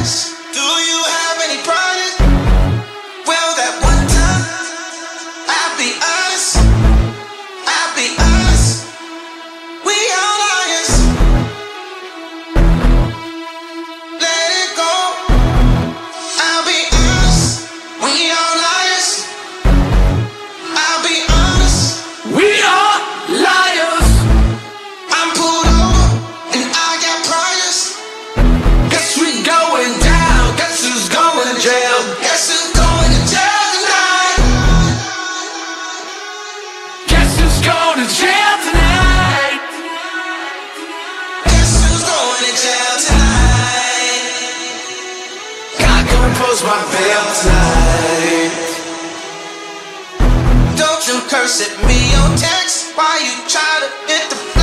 Yes. Post my bail tonight. Don't you curse at me on text. Why you try to hit the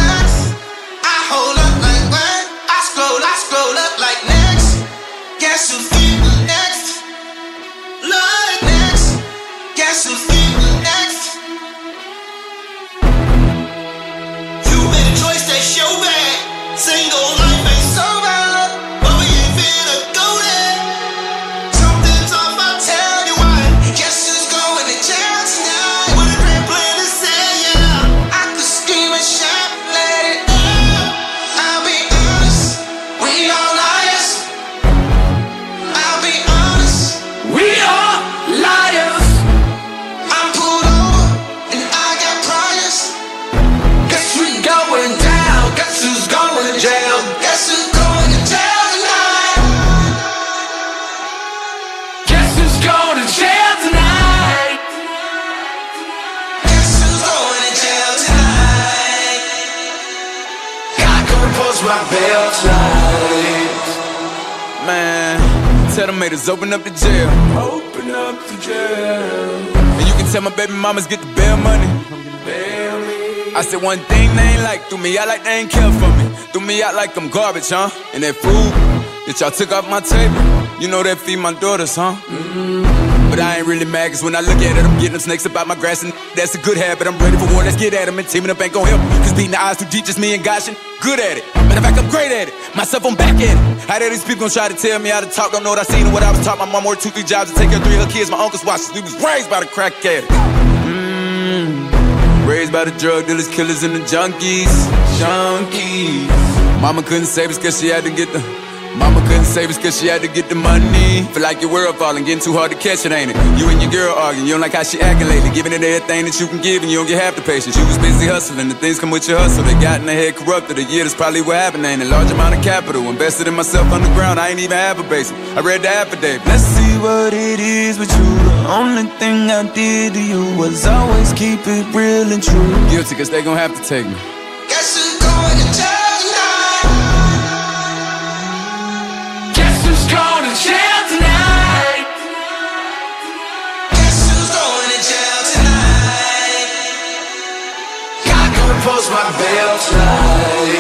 my bail tonight. Man, tell them haters open up the jail. Open up the jail. And you can tell my baby mamas get the bail money. Bail me. I said one thing they ain't like, threw me out like they ain't care for me. Threw me out like I'm garbage, huh? And that food that y'all took off my table, you know that feed my daughters, huh? Mm-hmm. But I ain't really mad, cause when I look at it, I'm getting them snakes about my grass, and that's a good habit. I'm ready for war, let's get at them, and teaming up ain't gon' help. Cause beating the odds too deep, just me and Goshen, good at it. Matter of fact, I'm great at it. Myself, I'm back at it. How dare these people gon' try to tell me how to talk, don't know what I seen and what I was taught. My mom worked two, three jobs to take care of three of her kids. My uncle's watches, we was raised by the crack addict. Mm, raised by the drug dealers, killers, and the junkies. Junkies. Mama couldn't save us cause she had to get the. Mama couldn't save us cause she had to get the money. Feel like your world falling, getting too hard to catch it, ain't it? You and your girl arguing, you don't like how she acting lately. Giving it everything that you can give and you don't get half the patience. You was busy hustling, the things come with your hustle. They got in the head corrupted. A year, that's probably what happened, ain't it? Large amount of capital invested in myself underground. I ain't even have a basement. I read the affidavit. Let's see what it is with you. The only thing I did to you was always keep it real and true. Guilty cause they gon' have to take me. Tonight? God